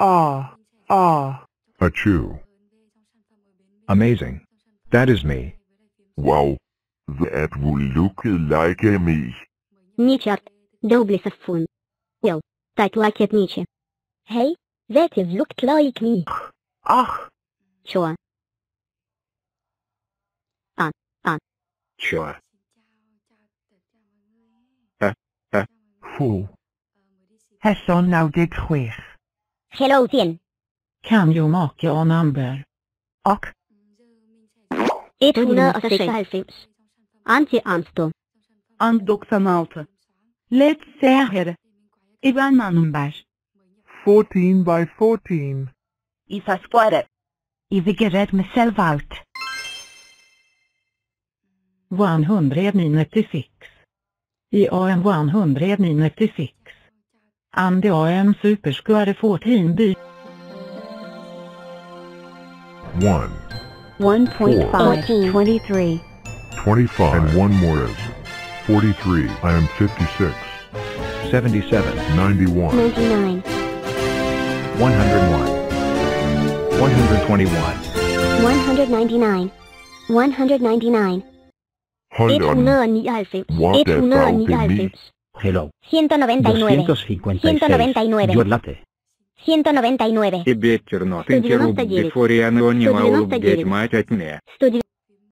ah, ah. Achoo. Amazing. That is me. Wow. That will look like me. Ничат. Доблесов фун. Well, that like it Nietzsche. Hey, that is looked like me. Ach, Sure. Sure. Fool. Hassan nou dit chwech. Hello Tim. Kan ju make och number. Och? 196. Anti Amstom. عند 96 Let's say här. Ibland man number. 14 by 14. I square. I vilket med själv allt. 196. I AM 196. And I am super square 14 by 1. 1.5. 14. 23. 25. And one more is 43. I am 56. 77. 91. 99. 101. 121. 199. 199. Hold on. 199. What the fuck me? 199. Hello. 199. 256. 199. Your latte. 199. Тебе черно, ты 199. бифорианы онила 199. улубдеть мать от меня. 199.